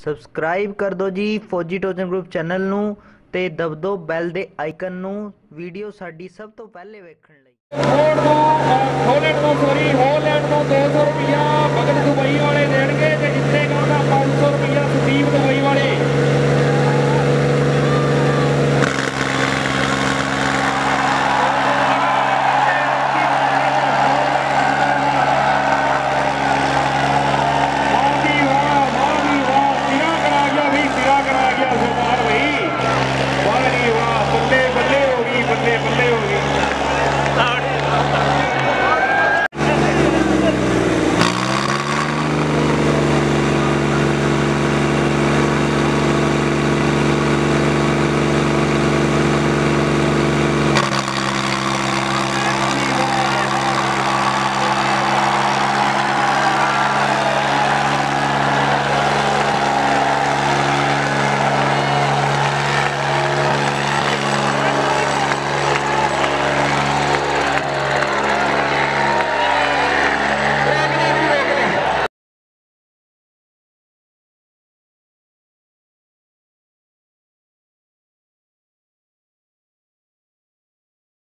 Subscribe ਕਰ ਦਿਓ ਜੀ, ਫੌਜੀ ਟੋਚਨ ਗਰੁੱਪ ਚੈਨਲ ਨੂੰ ਤੇ ਦਬਦੋ ਬੈਲ ਦੇ ਆਈਕਨ ਨੂੰ। ਵੀਡੀਓ ਸਾਡੀ ਸਭ ਤੋਂ ਪਹਿਲੇ ਵੇਖਣ ਲਈ।